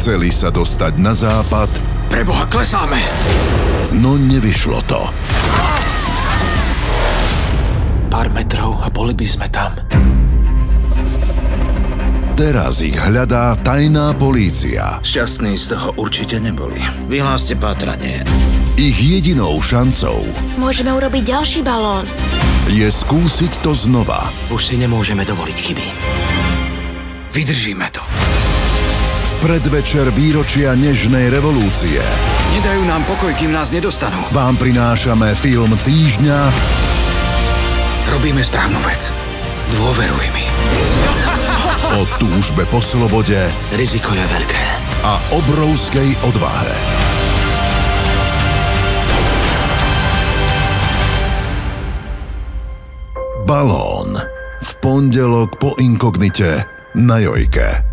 Chceli sa dostať na západ, Preboha, klesáme! no nevyšlo to. Pár metrov a boli by sme tam. Teraz ich hľadá tajná polícia. Šťastní z toho určite neboli. Vyhláste pátranie. Ich jedinou šancou Môžeme urobiť ďalší balón. je skúsiť to znova. Už si nemôžeme dovoliť chyby. Vydržíme to. V predvečer výročia Nežnej revolúcie Nedajú nám pokoj, kým nás nedostanú. vám prinášame film týždňa Robíme správnu vec. Dôveruj mi. o túžbe po slobode Riziko je veľké. a obrovskej odvahe. Balón. V pondelok po inkognite na Jojke.